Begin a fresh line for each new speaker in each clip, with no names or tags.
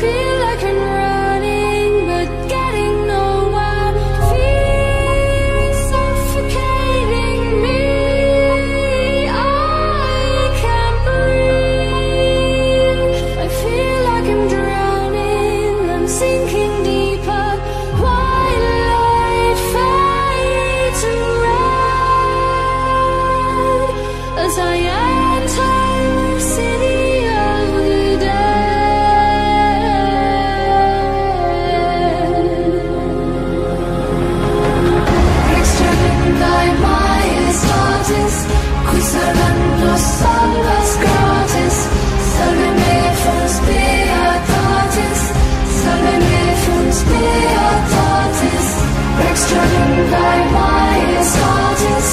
feel salvas gratis Salve me funs pietatis Salve me funs pietatis Extra in lae maesatis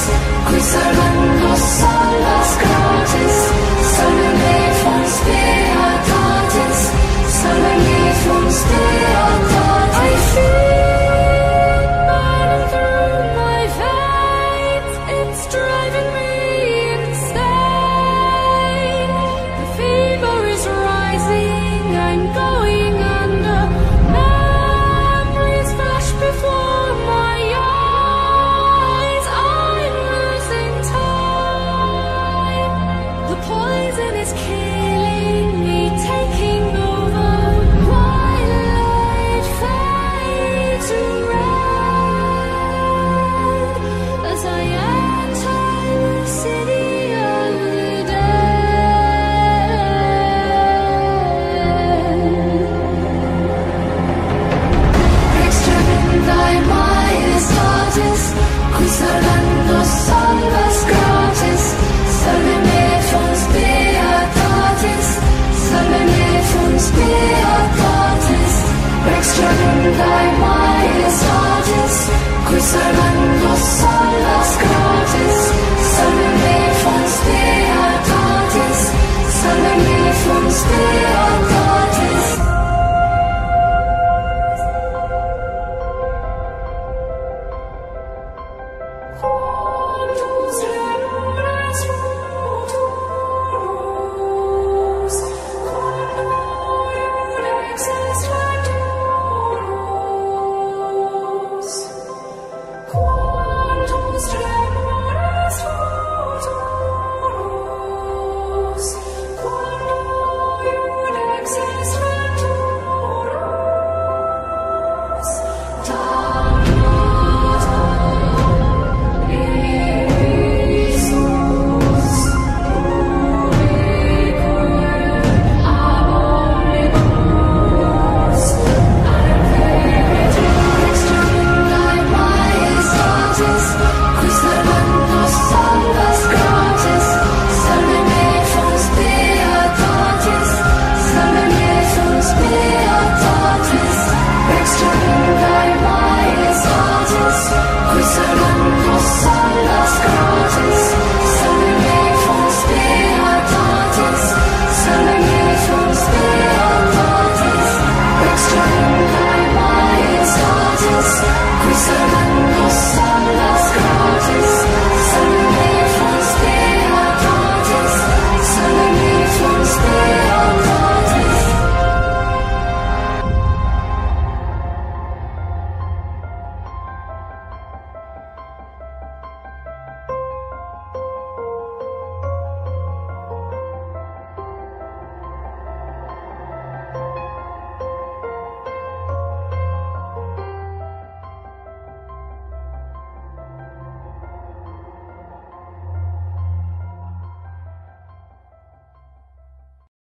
Quis salventus salvas gratis anh có yêu Cruzarán los olas grandes, solo me fans